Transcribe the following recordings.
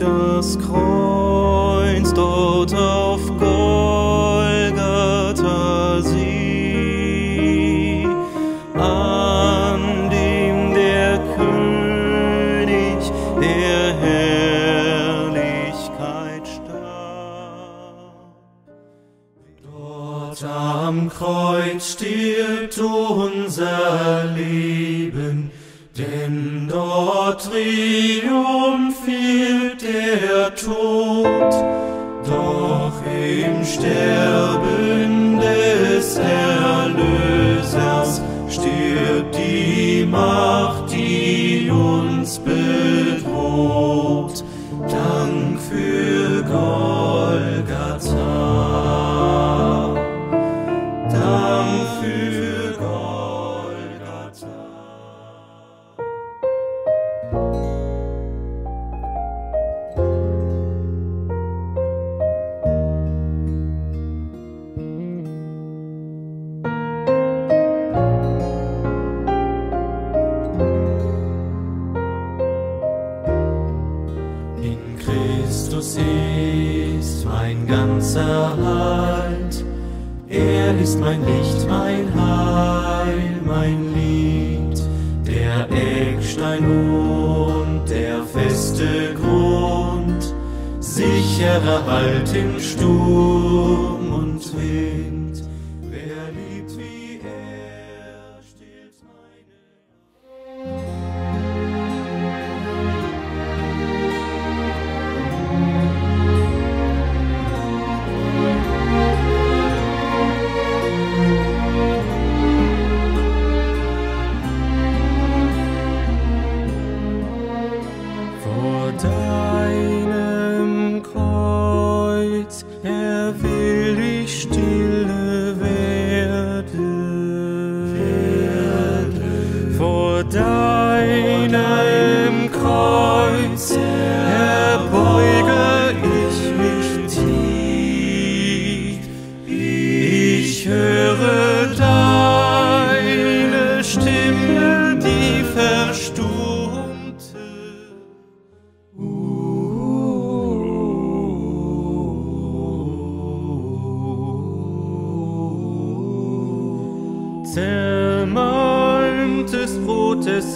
das Kreuz dort auf Golgatha sieh, an dem der König der Herrlichkeit starb. Dort am Kreuz stirbt unser Leben, denn dort triumphiert der Tod. Doch im Sterben Ist mein ganzer Halt. Er ist mein Licht, mein Heil, mein Lied, der Eckstein und der feste Grund, sicherer Halt in Sturm und Wind.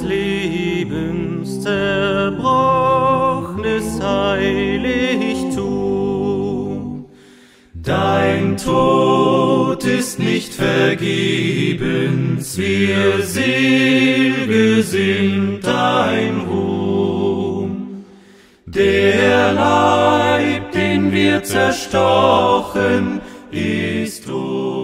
Lebens, zerbrochenes Heiligtum. Dein Tod ist nicht vergebens, wir Selige sind dein Ruhm. Der Leib, den wir zerstochen, ist uns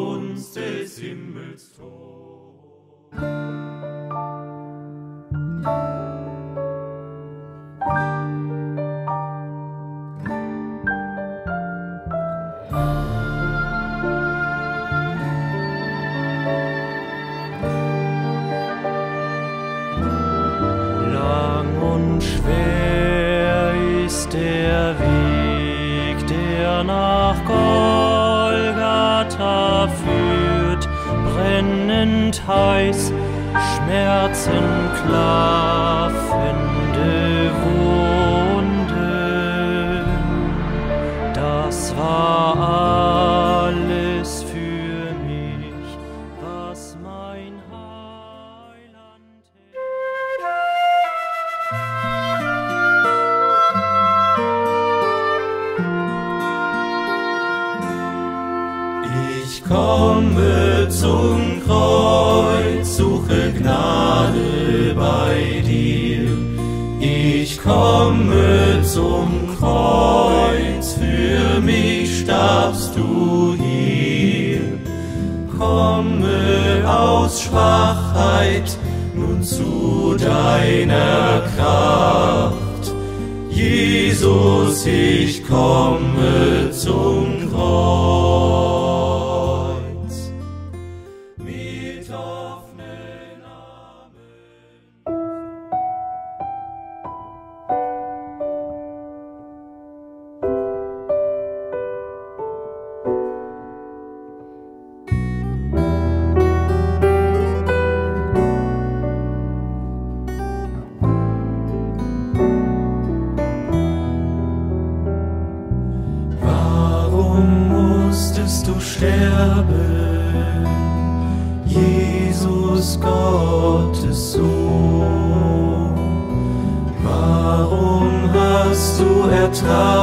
brennend heiß, Schmerzen klaffende Wunden. Das war alles für mich, was mein Heiland Ich komme zum Kreuz, suche Gnade bei dir. Ich komme zum Kreuz, für mich starbst du hier. Komme aus Schwachheit nun zu deiner Kraft. Jesus, ich komme zum time.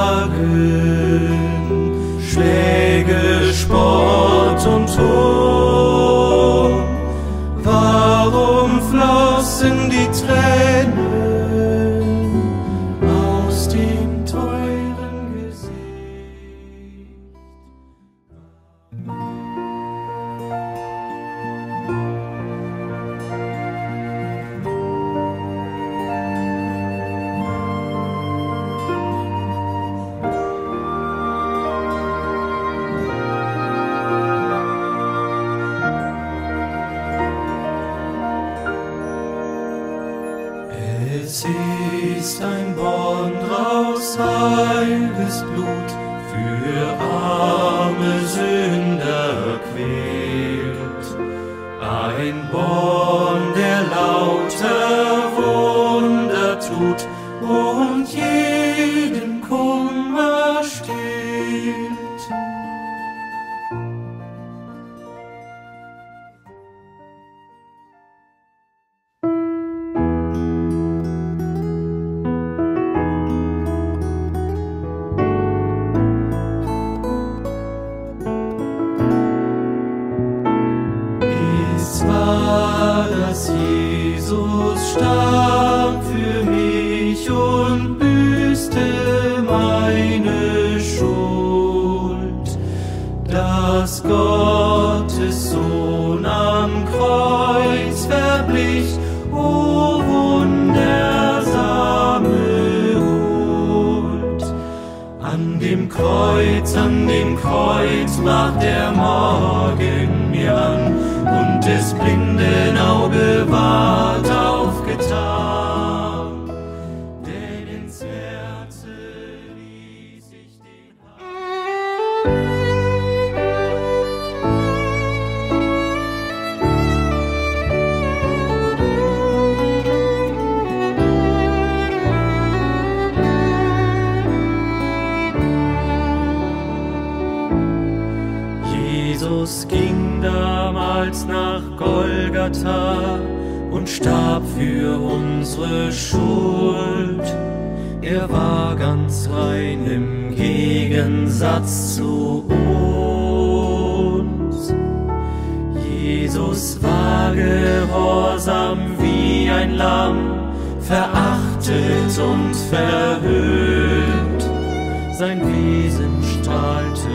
fließt ein Born draus heiliges Blut für arme Sünder quält. Ein Born, der lauter starb für mich und büßte meine Schuld, dass Gottes Sohn am Kreuz verblich, o wundersame Huld. An dem Kreuz, an dem Kreuz macht der Morgen mir an, und des blinden Auge ward auf denn ins Herze ließ ich den Heil. Jesus ging damals nach Golgatha und starb für unsere Schuld. Er war ganz rein im Gegensatz zu uns. Jesus war gehorsam wie ein Lamm, verachtet und verhöhnt. Sein Wesen strahlte